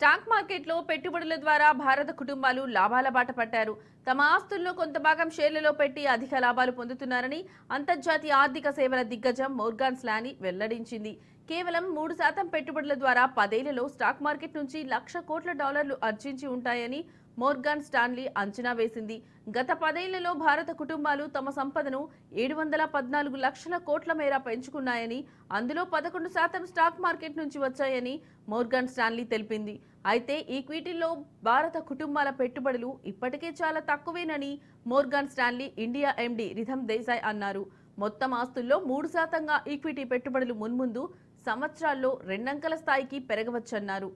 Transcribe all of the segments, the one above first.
Stock మార్కెట్లో పెట్టుబడుల ద్వారా భారత కుటుంబాలు లాభాల బాట పట్టారు. తమ ఆస్తుల్లో కొంత భాగం షేర్లలో పెట్టి అధిక లాభాలు పొందుతున్నారని అంతర్జాతీయ ఆర్థిక సేవల దిగ్గజం మోర్గాన్ స్లానీ వెల్లడించింది. కేవలం మూడు శాతం పెట్టుబడుల ద్వారా పదేళ్ళలో స్టాక్ మార్కెట్ నుంచి లక్ష కోట్ల డాలర్లు ఆర్జించి ఉంటాయని మోర్గాన్ స్టాన్లీ అంచనా వేసింది. గత పదేళ్ళలో భారత కుటుంబాలు తమ సంపదను ఏడు వందల పద్నాలుగు లక్షల కోట్ల మేర పెంచుకున్నాయని అందులో పదకొండు శాతం స్టాక్ మార్కెట్ నుంచి వచ్చాయని మోర్గాన్ స్టాన్లీ తెలిపింది. అయితే ఈక్విటీల్లో భారత కుటుంబాల పెట్టుబడులు ఇప్పటికే చాలా తక్కువేనని Morgan Stanley India MD Ridham Desai అన్నారు. మొత్తం ఆస్తుల్లో మూడు శాతంగా ఈక్విటీ పెట్టుబడులు మున్ముందు సంవత్సరాల్లో రెండంకెల స్థాయికి పెరగవచ్చన్నారు.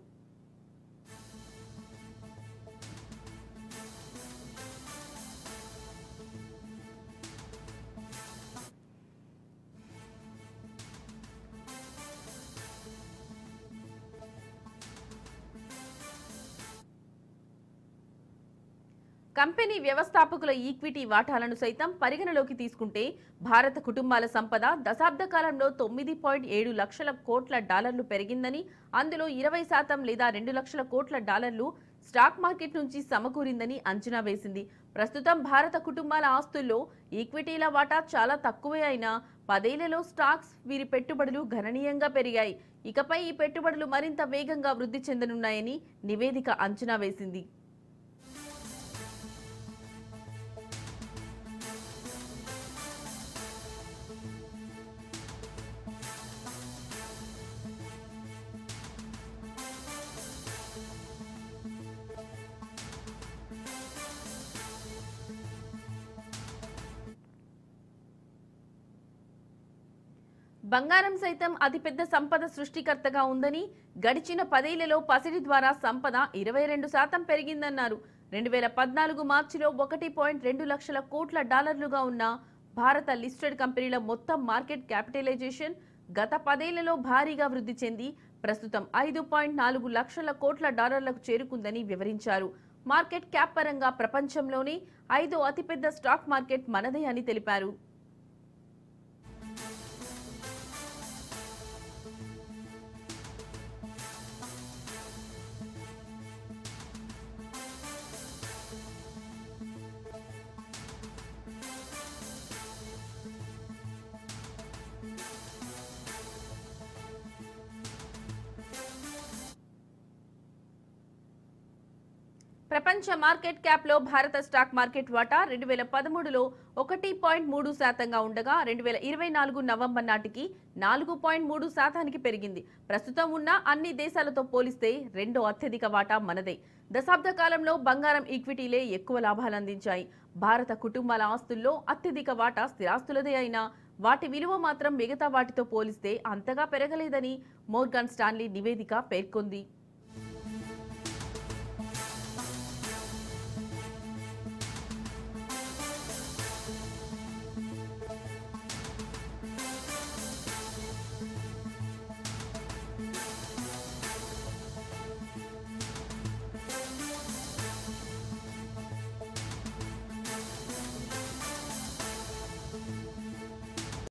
కంపెనీ వ్యవస్థాపకుల ఈక్విటీ వాటాలను సైతం పరిగణలోకి తీసుకుంటే భారత కుటుంబాల సంపద దశాబ్ద కాలంలో తొమ్మిది పాయింట్ ఏడు లక్షల కోట్ల డాలర్లు పెరిగిందని అందులో ఇరవై శాతం లేదా రెండు లక్షల కోట్ల డాలర్లు స్టాక్ మార్కెట్ నుంచి సమకూరిందని అంచనా వేసింది. ప్రస్తుతం భారత కుటుంబాల ఆస్తుల్లో ఈక్విటీల వాటా చాలా తక్కువే అయినా పదేళ్ళలో స్టాక్స్ వీరి పెట్టుబడులు గణనీయంగా పెరిగాయి. ఇకపై ఈ పెట్టుబడులు మరింత వేగంగా వృద్ధి చెందనున్నాయని నివేదిక అంచనా వేసింది. బంగారం సైతం అతిపెద్ద సంపద సృష్టికర్తగా ఉందని గడిచిన పదేళ్ళలో పసిడి ద్వారా సంపద ఇరవై రెండు శాతం పెరిగిందన్నారు. రెండు వేల పద్నాలుగు మార్చిలో ఒకటి పాయింట్ రెండు లక్షల కోట్ల డాలర్లుగా ఉన్న భారత లిస్టెడ్ కంపెనీల మొత్తం మార్కెట్ క్యాపిటలైజేషన్ గత పదేళ్ళలో భారీగా వృద్ధి చెంది ప్రస్తుతం ఐదు పాయింట్ నాలుగు లక్షల కోట్ల డాలర్లకు చేరుకుందని వివరించారు. మార్కెట్ క్యాప్ పరంగా ప్రపంచంలోనే ఐదో అతిపెద్ద స్టాక్ మార్కెట్ మనదే అని తెలిపారు. ప్రపంచ మార్కెట్ క్యాప్లో భారత స్టాక్ మార్కెట్ వాటా రెండు వేల పదమూడులో ఒకటి పాయింట్ మూడు శాతంగా ఉండగా రెండు వేల ఇరవై నాలుగు నవంబర్ నాటికి నాలుగు పాయింట్ మూడు శాతానికి పెరిగింది. ప్రస్తుతం ఉన్న అన్ని దేశాలతో పోలిస్తే రెండో అత్యధిక వాటా మనదే. దశాబ్ద కాలంలో బంగారం ఈక్విటీలే ఎక్కువ లాభాలు అందించాయి. భారత కుటుంబాల ఆస్తుల్లో అత్యధిక వాటా స్థిరాస్తులదే అయినా వాటి విలువ మాత్రం మిగతా వాటితో పోలిస్తే అంతగా పెరగలేదని మోర్గాన్ స్టాన్లీ నివేదిక పేర్కొంది.